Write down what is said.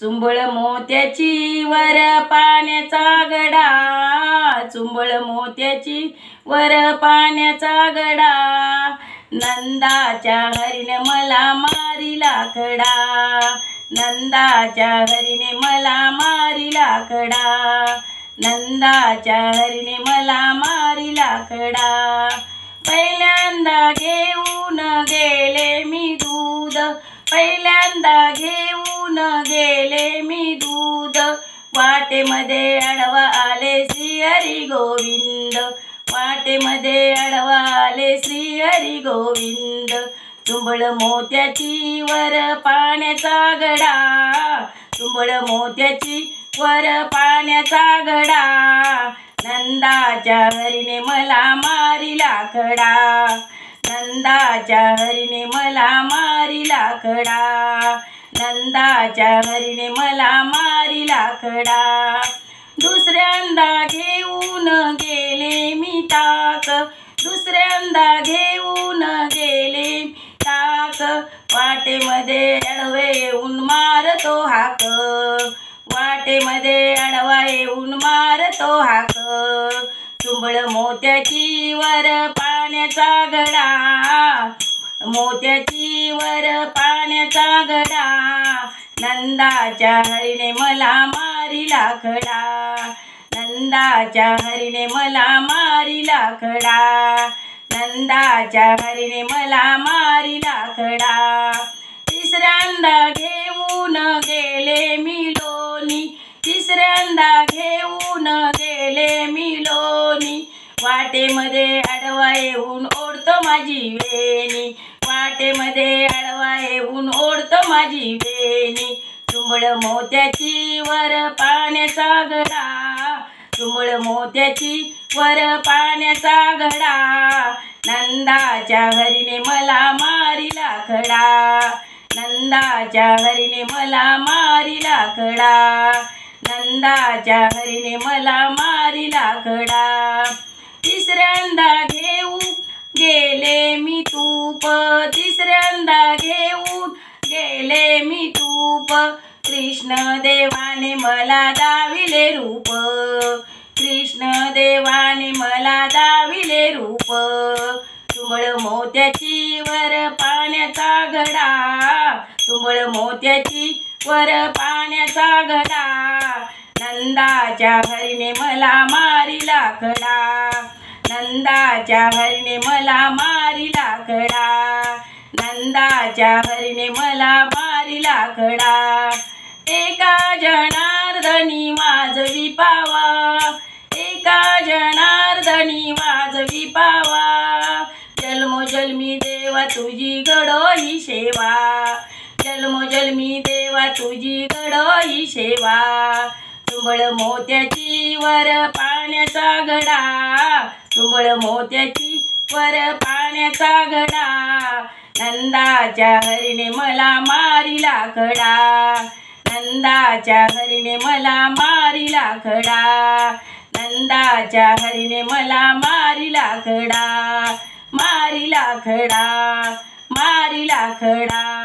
चुंबळ मोत्याची वर पाण्याचा गडा. चुंबळ मोत्याची वर पाण्याचा गडा. नंदाच्या हरीने मला मारिला खडा. नंदाच्या हरीने मला मारिला खडा. नंदाच्या हरीने मला मारिला खडा. पहिल्यांदा घे पहिल्यांदा घेऊन गेले मी दूध. वाटेमध्ये अडवा आले श्री हरी गोविंद. वाटेमध्ये अडवा आले श्री हरी गोविंद. चुंबळ मोत्याची वर पाण्याचा गडा. तुंबळ मोत्याची वर पाण्याचा गडा. नंदाच्या हरीने मला मारिला खडा. नंदाच्या हरीने मला मारिला खडा नंदाच्या हरीने मला मारिला लाकडा. दुसऱ्यांदा घेऊन गेले मी ताक दुसऱ्यांदा घेऊन गेले ताक वाटेमध्ये अडवे येऊन मारतो हाक. वाटेमध्ये अडवा येऊन मारतो हाक. चुंबळ मोत्याची वर पाण्याचा गडा. मोत्याची वर पाण्याचा गडा. नंदाच्या हरीने मला मारिला खडा नंदाच्या हरीने मला मारिला खडा नंदाच्या हरीने मला मारिला खडा तिसऱ्यांदा घेऊन गेले मी लोणी. तिसऱ्यांदा घेऊन गेले मी लोणी. वाटेमध्ये अडवा येऊन ओढतो माझी वेणी. वाटेमध्ये आडवा येऊन ओढतो माझी वेणी. चुंबळ मोत्याची वर पाण्याचा घडा चुंबळ मोत्याची वर पाण्याचा घडा नंदाच्या हरीने मला मारिला खडा. नंदाच्या हरीने मला मारिला खडा. नंदाच्या हरीने मला मारिला खडा. तूप तिसऱ्यांदा घेऊन गेले मी तूप. कृष्ण देवाने मला दाविले रूप. कृष्ण देवाने मला दाविले रूप. तुंबळ मोत्याची वर पाण्याचा घडा तुंबळ मोत्याची वर पाण्याचा घडा नंदाच्या हरीने मला मारिला खडा नंदाच्या हरीने मला मारिला खडा नंदाच्या हरीने मला मारिला खडा एका जनार्दनी वाजवी पावा. एका जनार्दनी वाजवी पावा. जन्मोजन्मी देवा तुझी गडोही सेवा. जन्मोजन्मी देवा तुझी गडोही सेवा. तुंबळ मोत्याची वर पाण्याचा घडा तुंबळ मोत्याची वर पाण्याचा घडा नंदाच्या हरीने मला मारिला खडा. नंदाच्या हरीने मला मारिला खडा. नंदाच्या हरीने मला मारिला खडा. मारिला खडा. मारिला खडा.